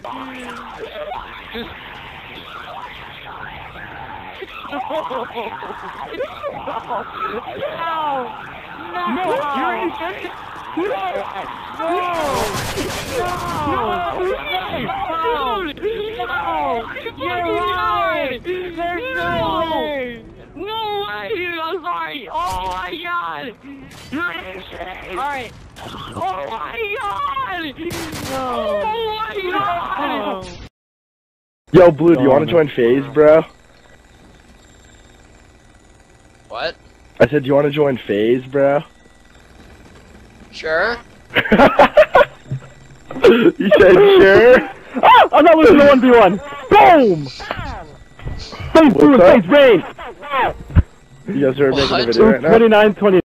Just. no! No! You're innocent! No! No! No! No! No! You're lying! There's no way! No way! I'm sorry! Oh my god! You're innocent! Alright! Oh my god! Yo, Bloo, do you want to join FaZe, bro? What? I said, do you want to join FaZe, bro? Sure. you said sure? Ah! I'm not losing the 1v1! Boom! FaZe Bloo and up? rain! You guys are making a video right now? 29, 20.